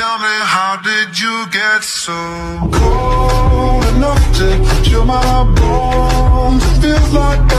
tell me how did you get so cold enough to chill my bones? It feels like